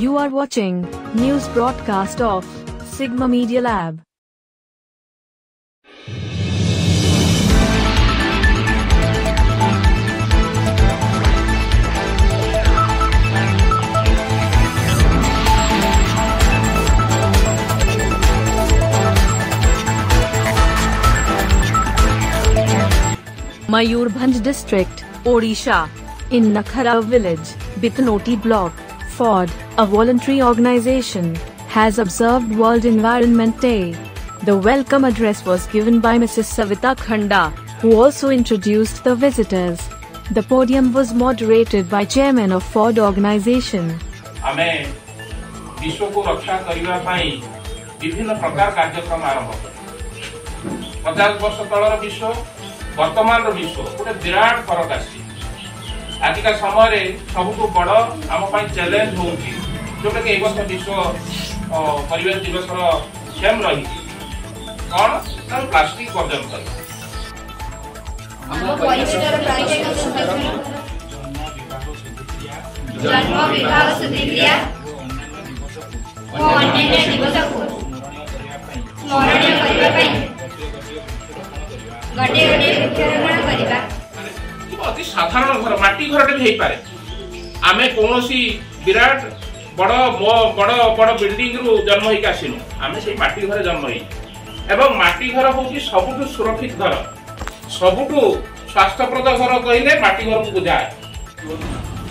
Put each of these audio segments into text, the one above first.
You are watching news broadcast of Sigma Media Lab. Mayurbhanj district, Odisha. In Nakhara village, Betnoti block, Ford, a voluntary organization, has observed World Environment Day. The welcome address was given by Mrs. Savita Khanda, who also introduced the visitors. The podium was moderated by chairman of Ford organization. ଆମେ ବିଶ୍ୱକୁ ରକ୍ଷା କରିବା ପାଇଁ ବିଭିନ୍ନ ପ୍ରକାର କାର୍ଯ୍ୟକ୍ରମ ଆରମ୍ଭ କରୁ ପଚାଶ ବର୍ଷ ତଳର ବିଶ୍ୱ ବର୍ତ୍ତମାନର ବିଶ୍ୱ ଗୋଟେ ବିରାଟ ଫରକ ଆସିଛି ଆଜିକା ସମୟରେ ସବୁଠୁ ବଡ଼ ଆମ ପାଇଁ ଚ୍ୟାଲେଞ୍ଜ ହଉଛି ଯୋଉଟାକି ଏଇ ବର୍ଷ ବିଶ୍ୱ ଅ, ପରିବେଶ ଦିବସର ଥେମ୍ ରହିଛି କ'ଣ ନା ପ୍ଲାଷ୍ଟିକ ବର୍ଜନ କରିବା ଆମ ପରିବେଶର ପ୍ରାଣିକ ସଂରକ୍ଷଣ ଜନ୍ମ ବିବାହ ଶୁଦ୍ଧିକ୍ରିୟା ଓ ଅନ୍ୟାନ୍ୟ ଦିବସକୁ ସ୍ମରଣୀୟ କରିବା ପାଇଁ ଗୋଟିଏ ଗୋଟିଏ ବୃକ୍ଷରୋପଣ କରିବା କିନ୍ତୁ ଅତି ସାଧାରଣ ଘର ମାଟି ଘରଟେ ବି ହେଇପାରେ ଆମେ କୌଣସି ବିରାଟ ବଡ ମୋ ବଡ ବଡ ବିଲ୍ଡିଂ ରୁ ଜନ୍ମ ହେଇକି ଆସିନୁ ଆମେ ସେଇ ମାଟି ଘରେ ଜନ୍ମ ହେଇଛୁ ଏବଂ ମାଟି ଘର ହଉଛି ସବୁଠୁ ସୁରକ୍ଷିତ ଘର ସବୁଠୁ ସ୍ୱାସ୍ଥ୍ୟପ୍ରଦ ଘର କହିଲେ ମାଟି ଘରକୁ ବୁଝାଏ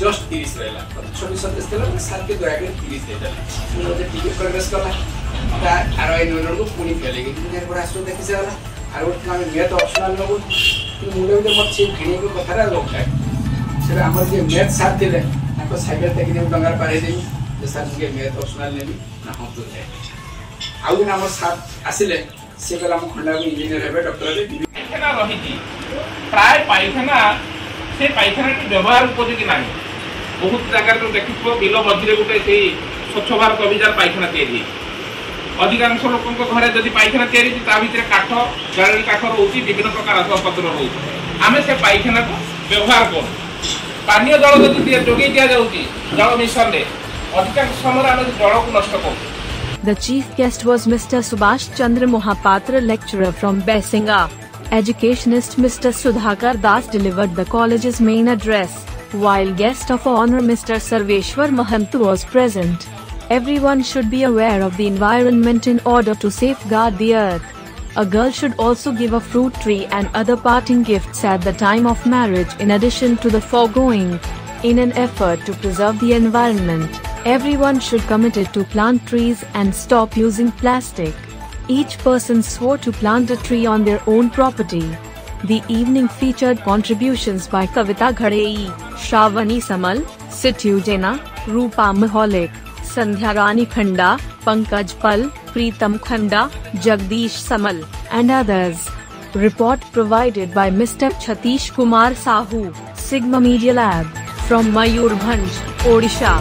ଜଷ୍ଟ ତିରିଶ ରହିଲା ଛବିଶ ସତେଇଶ ଥିଲା ମାନେ ସାତକେ ଦୟାକରି ତିରିଶ ଦେଇଦେଲେ ପୁଣି ମୋତେ ଟିକେ ପ୍ରୋଗ୍ରେସ କଲା ତା ଆର ଆଇ ବେଳକୁ ପୁଣି ଫେଲ୍ ହେଇକି ଦୁନିଆରେ ପଢ଼ା ଆସିବ ଦେଖି ସାରିଲା ଆଉ ଗୋଟେ ଆମେ ମ୍ୟାଥ୍ ଅପସନାଲ ନେବୁ କିନ୍ତୁ ମୁଣ୍ଡ ଭିତରେ ମୋତେ ସେ ଭିଡ଼ିଓକୁ କଥାଟା ଲଗାଏ ସେଟା ଆମର ଯିଏ ମ୍ୟାଥ୍ ସାର୍ ଥିଲେ ତାଙ୍କ ସାଇକେଲ ଟେକି ନେଇ ଡଙ୍ଗାରେ ପାରେଇ ଦେବି ଯେ ସାର୍ ଟିକେ ମ୍ୟାଥ୍ ଅପସନାଲ ନେବି ନା ହଁ ତୁ ଯାଏ ଆଉ ଦିନ ଆମର ସାର୍ ଆସିଲେ ସେ କହିଲା ଆମ ଖଣ୍ଡାକୁ ଇଞ୍ଜିନିୟର ହେବେ ଡକ୍ଟର ହେବେ ପାଇଖାନା ରହିଛି ପ୍ରାୟ ପାଇଖାନା ସେ ପାଇଖାନାଟି ବ୍ୟବହାର ଉପଯୋଗୀ ନାହିଁ ବହୁତ ଜାଗାରେ ଯୋଉ ଦେଖିଥିବ ବିଲ ମଝିରେ ଗୋଟେ ସେଇ ସ୍ୱଚ୍ଛ ଭାରତ ଅଭିଯାନ ପାଇଖାନା ତିଆରି ହେଇଛି अधिकांश অধিকাংশ লোকঙ্ ঘরে যদি পায়খানা তৈরি তা ভিতরে কাঠ জালি কাঠ রয়েছে বিভিন্ন প্রকার আসবাবপত্র রয়েছে আমি সে পায়খানা ব্যবহার করু পানীয় জল যদি যোগাই দিয়া যাচ্ছে জল अधिकांश समय आम जल को नष्ट कर The chief guest was Mr. Subhash Chandra Mohapatra, lecturer from Besinga. Educationist Mr. Sudhakar Das delivered the college's main address, while guest of honor Mr. Sarveshwar Mahant was present. Everyone should be aware of the environment in order to safeguard the earth. A girl should also give a fruit tree and other parting gifts at the time of marriage in addition to the foregoing. In an effort to preserve the environment, everyone should committed to plant trees and stop using plastic. Each person swore to plant a tree on their own property. The evening featured contributions by Kavita Ghadei, Shravani Samal, Situ Jena, Rupa Mahalik, संध्या रानी खंडा, पंकज पल, Pritam Khanda, Jagdish Samal and others report provided by mister Chhatish Kumar Sahu Sigma Media Lab from Mayurbhanj Odisha